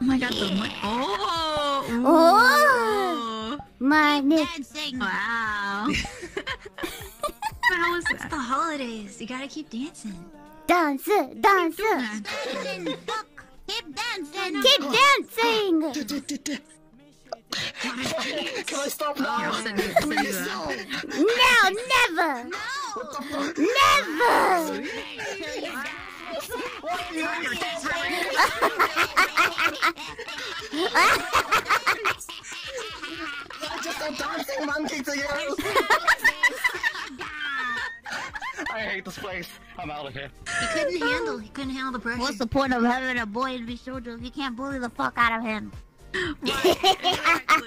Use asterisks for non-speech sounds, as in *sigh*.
Oh my god, the money. Oh! Oh! Money. Dancing. Wow. *laughs* How was that? It's the holidays. You gotta keep dancing. Dance, dance. Keep Dancing. Fuck. Keep dancing. Keep dancing. Can I stop Here, now? I'll send you, I'll send you that. No, never. Never. *laughs* I just a dancing monkey to you! I hate this place. I'm out of here. He couldn't handle. He couldn't handle the pressure. What's the point of having a boy to be soldier if you can't bully the fuck out of him? *laughs* *laughs*